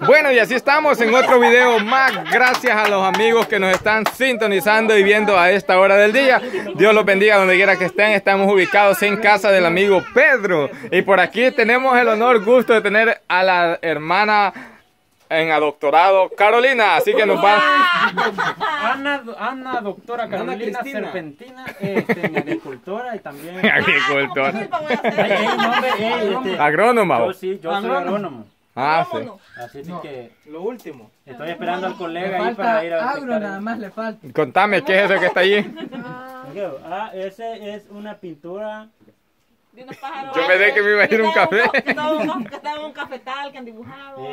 Bueno, y así estamos en otro video más. Gracias a los amigos que nos están sintonizando y viendo a esta hora del día. Dios los bendiga donde quiera que estén. Estamos ubicados en casa del amigo Pedro. Y por aquí tenemos el honor, gusto de tener a la hermana en doctorado Carolina. Así que nos va. Ana, Ana doctora Carolina Serpentina, este, agricultora y también. Agricultora. Ay, nombre, ay, este, Agrónoma. Yo sí, yo soy agrónomo. Ah, sí. Así es que Lo último. estoy esperando al Le colega ahí para ir a agro, checar nada más le falta. Contame, ¿qué es eso que está allí? Ah, ese es una pintura. De unos pájaros. Yo pensé que me iba a ir un café. Que estaba un- cafetal que han dibujado.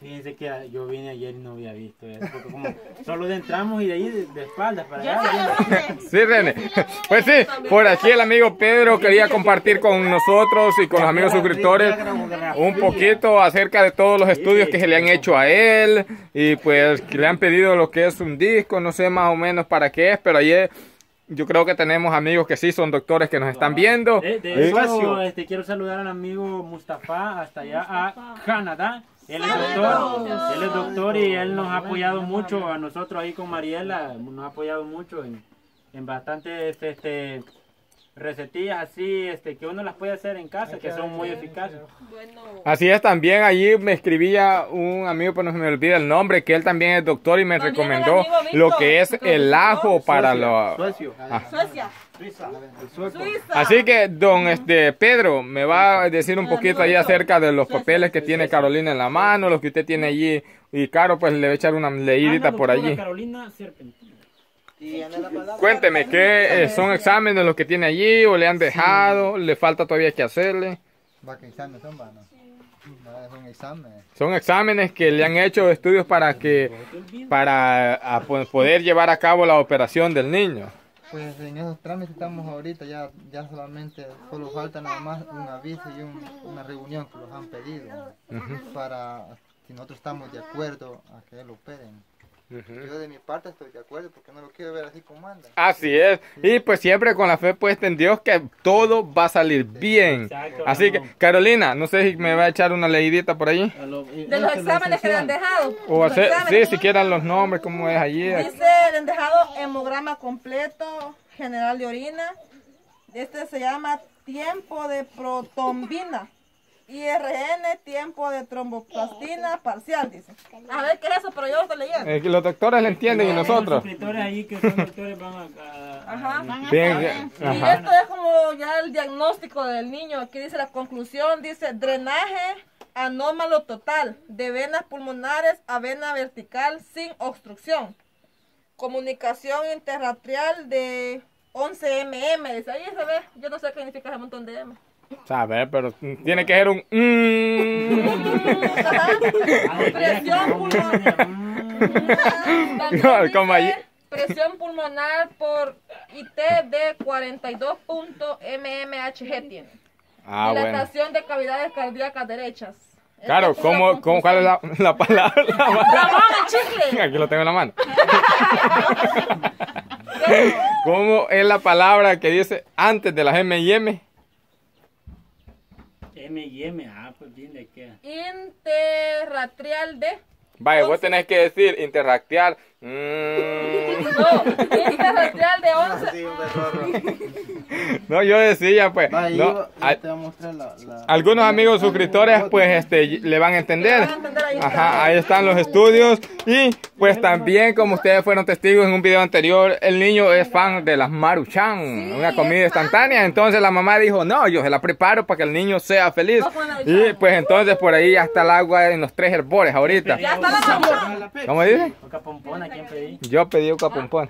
fíjense que yo vine ayer y no había visto eso. Porque como solo entramos y de ahí de, de espaldas para allá. Sí, René. Pues sí, por aquí el amigo Pedro quería compartir con nosotros y con los amigos suscriptores un poquito acerca de todos los estudios que se le han hecho a él y pues que le han pedido lo que es un disco, no sé más o menos para qué es, pero ayer yo creo que tenemos amigos que sí son doctores que nos están viendo. De, de Y- hecho, este, quiero saludar al amigo Mustafa hasta allá a Canadá. Él es doctor, él es doctor y él nos ha apoyado mucho a nosotros ahí con Mariela, nos ha apoyado mucho en, en bastantes este, recetillas así este, que uno las puede hacer en casa, que son muy eficaces. Bueno, Así es, también allí me escribía un amigo, pero no se me olvida el nombre, que él también es doctor y me También recomendó lo que es el ajo para lo... Suecio. Suecia. Suiza. Así que, don este Pedro, me va a decir un poquito ahí acerca de los papeles que tiene Carolina en la mano, los que usted tiene allí. Y Caro, pues le voy a echar una leidita por allí. Carolina Serpentina. Cuénteme, ¿qué eh, son exámenes los que tiene allí o le han dejado? ¿Le falta todavía que hacerle? Va que examen son, va, no. Son exámenes que le han hecho estudios para que para a, poder llevar a cabo la operación del niño. Pues en esos trámites estamos ahorita, ya, ya solamente, solo falta nada más un aviso y un- una reunión que los han pedido para si nosotros estamos de acuerdo a que lo operen. Yo de mi parte estoy de acuerdo porque no lo quiero ver así como anda. Así es. Y pues siempre con la fe puesta en Dios que todo va a salir bien. Exacto, Así que. Carolina, no sé si me va a echar una leidita por allí. De los exámenes que le han dejado. O hacer, sí, si quieran los nombres, cómo es allí. Dice, le han dejado hemograma completo, general de orina. Este se llama tiempo de protombina. IRN, tiempo de tromboplastina parcial, dice. A ver qué es eso, pero yo lo estoy leyendo. Eh, que los doctores le entienden y Los nosotros. suscriptores ahí que son doctores van a... a- Ajá. Y esto es como ya el diagnóstico del niño. Aquí dice la conclusión, dice drenaje anómalo total de venas pulmonares a vena vertical sin obstrucción. Comunicación interratrial de 11 mm. Dice, ahí se ve, yo no sé qué significa ese montón de M. Sabe, pero tiene que ser un... mm. Presión pulmonar. No, como allí. Presión pulmonar por IT de 42 mmHg tiene. Ah, bueno. Dilatación de cavidades cardíacas derechas. Claro, la ¿cómo, cómo, ¿cuál es la, la palabra? La conclusión. palabra? ¡Ramón, el chicle! Aquí lo tengo en la mano. ¿Cómo es la palabra que dice antes de las M y M? M y M, ah, pues bien, ¿de qué? Interratrial de... Vaya, vos tenés que decir interractear. Mm. No, interratrial de 11... Sí, un besorro. No, yo decía, pues. Va, y no, yo, yo a- te voy a mostrar la... la- algunos amigos suscriptores, pues, este, le van a entender. Le van a entender, ahí está. Ajá, ahí están los estudios. Y, pues, también, como ustedes fueron testigos en un video anterior, el niño es fan de las Maruchan, una comida instantánea. Entonces, la mamá dijo, no, yo se la preparo para que el niño sea feliz. Y, pues, entonces, por ahí ya está el agua en los tres herbores ahorita. Ya está la mamá. ¿Cómo dice? Yo pedí un capompón.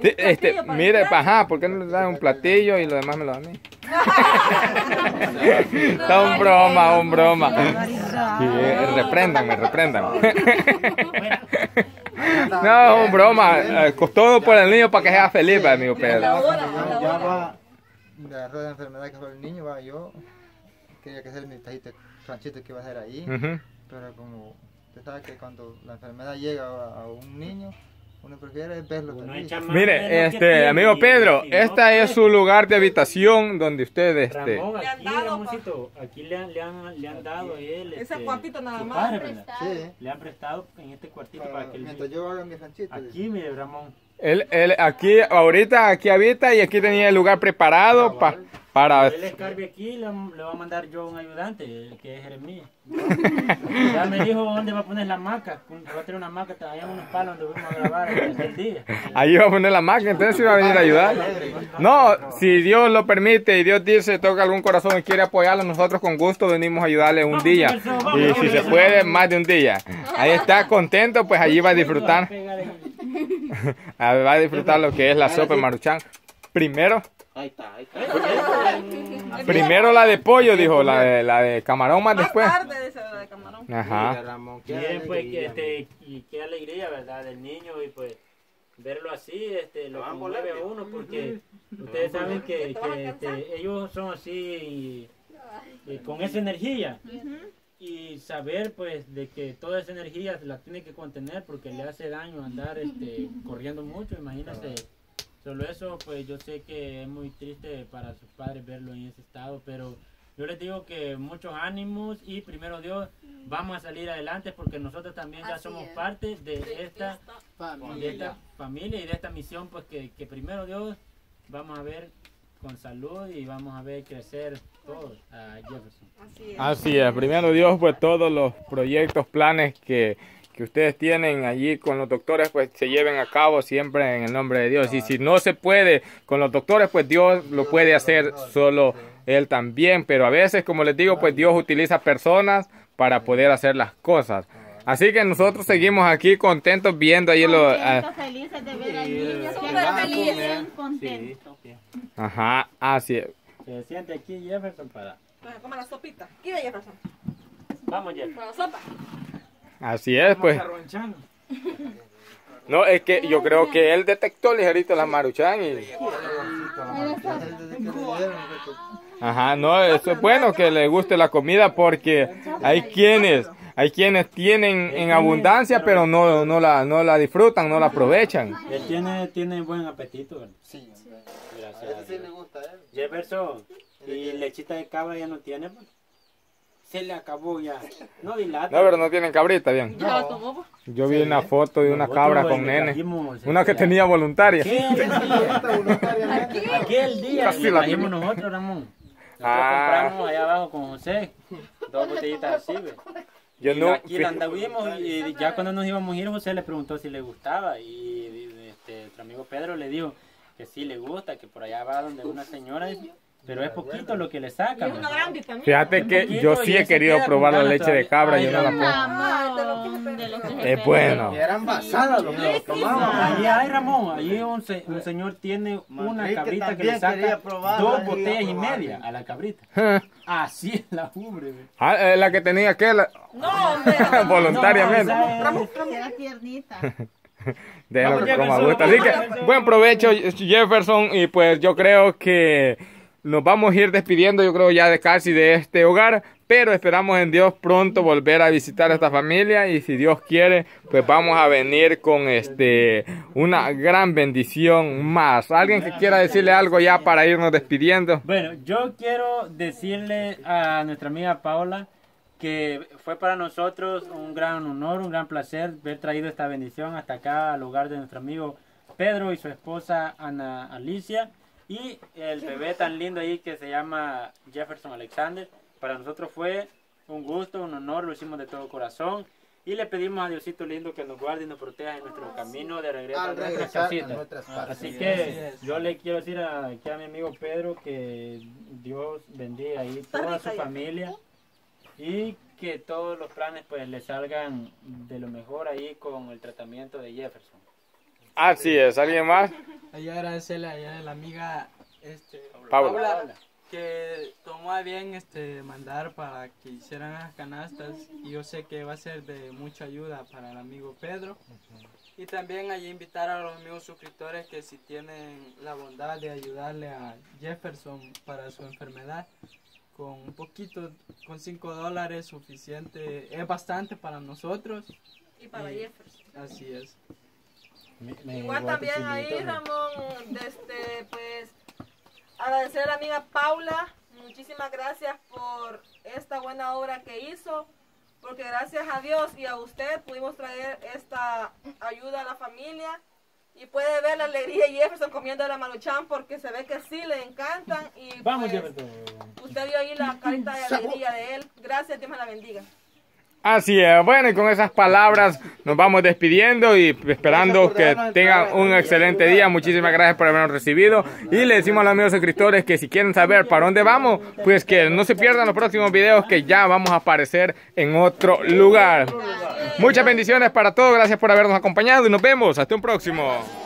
Sí, Este, mire, ajá, ¿por qué no le dan un platillo y lo demás me lo dan a mí? Está un broma, un broma. Sí, eh, repréndanme, repréndanme. No, un broma. eh, Todo por el niño para que sea feliz, amigo La Pedro. ya, va de la enfermedad que fue el niño, va yo quería que hacer mi tajito ranchito que iba a hacer ahí, pero como usted sabe que cuando la enfermedad llega a, a un niño, Uno prefiere verlo Uno Mire, este, tiene amigo Pedro, esta es pues, su lugar de habitación donde usted, este... Ramón, Le han aquí, dado, Ramoncito, aquí le han, le han, le han dado a él. Ese este, cuartito nada su más. padre. Sí, Le han prestado en este cuartito para, para, que él mientras yo haga mi ranchito. Aquí, mire, Ramón. Él, él aquí, ahorita aquí habita y aquí tenía el lugar preparado pa- para... Él escarbe aquí, le, le va a mandar yo un ayudante, el que es Jeremías. Ya me dijo dónde va a poner la maca. Va a tener una maca, allá unos palos donde vamos a grabar aquel día. Ahí va a poner la máquina, entonces va a venir a ayudar. No, si Dios lo permite y Dios dice, toca algún corazón y quiere apoyarlo, nosotros con gusto venimos a ayudarle un día. Y si se puede, más de un día. Ahí está contento, pues allí va a disfrutar. Va a disfrutar lo que es la sopa de maruchan. Primero, Ahí está, ahí está. primero la de pollo, dijo, la de, la de camarón más Más después. tarde la de camarón. Mira, Ajá. Ramón, qué Miren, pues, que, alegría. este, y qué alegría, ¿verdad? Del niño y pues verlo así, este, lo conmueve a uno porque ustedes saben que, que, este, ellos son así y- y con esa energía y saber pues de que toda esa energía la tiene que contener porque le hace daño andar este, corriendo mucho, imagínense. Solo eso, pues yo sé que es muy triste para sus padres verlo en ese estado, pero yo les digo que muchos ánimos y primero Dios, vamos a salir adelante porque nosotros también ya Así somos es. parte de esta, de esta familia y de esta misión, pues que, que primero Dios vamos a ver con salud y vamos a ver crecer todos a Jefferson. Así es. Así es, primero Dios, pues todos los proyectos, planes que, que ustedes tienen allí con los doctores, pues se lleven a cabo siempre en el nombre de Dios. Y si no se puede con los doctores, pues Dios lo puede hacer solo Él también. Pero a veces, como les digo, pues Dios utiliza personas para poder hacer las cosas. Así que nosotros seguimos aquí contentos viendo ahí lo... ah, Contentos, felices de ver al niño, Súper siempre felices. bien contento. ajá, así es. Se siente aquí Jefferson para... Como la sopita. Aquí de Jefferson. Vamos Jefferson. Para la sopa. Así es, pues. No, es que yo creo que él detectó ligerito la maruchan y... Ajá, no, eso es bueno que le guste la comida porque hay quienes, hay quienes tienen en abundancia pero no, no la, no la disfrutan, no la aprovechan. Él tiene, tiene buen apetito, ¿verdad? Sí. Gracias. A Dios. a él. Jefferson, ¿y lechita de cabra ya no tiene? Se le acabó ya. No dilata. No, pero no tienen cabrita, bien. Ya la tomó. pues. Yo vi una foto de una cabra con nene. trajimos, Una que este, tenía voluntaria. Aquel día, aquel día Casi la trajimos nosotros, Ramón. Nosotros Ah. compramos allá abajo con José dos botellitas así, ve. Yo y no, aquí la anduvimos y ya cuando nos íbamos a ir José le preguntó si le gustaba y, y, este, nuestro amigo Pedro le dijo que sí le gusta, que por allá va donde una señora, pero es poquito lo que le Y sacan. es una gran vitamina. Fíjate que yo sí he querido probar la leche de cabra, yo no la puedo. De de Es bueno. Y eran basadas los que lo tomaban. Allí hay Ramón, allí un, se- un señor tiene una cabrita que le saca dos botellas y media a la cabrita. Así es la ve. Ah, eh, la que tenía aquel No, hombre. voluntariamente. No, es- Era tiernita. Déjalo Vamos, que coma gusto. Así que buen provecho Jefferson y pues yo creo que nos vamos a ir despidiendo yo creo ya de casi de este hogar, pero esperamos en Dios pronto volver a visitar a esta familia y si Dios quiere pues vamos a venir con este una gran bendición más. Alguien que quiera decirle algo ya para irnos despidiendo. Bueno, yo quiero decirle a nuestra amiga Paola que fue para nosotros un gran honor, un gran placer haber traído esta bendición hasta acá al hogar de nuestro amigo Pedro y su esposa Ana Alicia y el bebé tan lindo ahí que se llama Jefferson Alexander. Para nosotros fue un gusto, un honor, lo hicimos de todo corazón y le pedimos a Diosito lindo que nos guarde y nos proteja en nuestro camino de regreso a nuestra casita. Así que yo le quiero decir a, aquí a mi amigo Pedro que Dios bendiga ahí toda su familia y que todos los planes pues le salgan de lo mejor ahí con el tratamiento de Jefferson. Así es, ¿alguien más? Ahí agradecerle a la amiga este, Paula. Paula, que tomó a bien este mandar para que hicieran las canastas y yo sé que va a ser de mucha ayuda para el amigo Pedro. Y también allí invitar a los amigos suscriptores que si tienen la bondad de ayudarle a Jefferson para su enfermedad, con un poquito, con 5 dólares suficiente, es bastante para nosotros. Y para Y- Jefferson. Así es. Me- me Igual también ahí, Ramón, desde, pues, agradecer a la amiga Paula, muchísimas gracias por esta buena obra que hizo, porque gracias a Dios y a usted pudimos traer esta ayuda a la familia. Y puede ver la alegría de Jefferson comiendo la maruchan porque se ve que sí le encantan. Y Vamos, pues, Jefferson. usted vio ahí la carita de alegría de él. Gracias, Dios me la bendiga. Así es, bueno, y con esas palabras nos vamos despidiendo y esperando que tengan un excelente día. Muchísimas gracias por habernos recibido. Y le decimos a los amigos suscriptores que si quieren saber para dónde vamos, pues que no se pierdan los próximos videos que ya vamos a aparecer en otro lugar. Muchas bendiciones para todos, gracias por habernos acompañado y nos vemos. Hasta un próximo.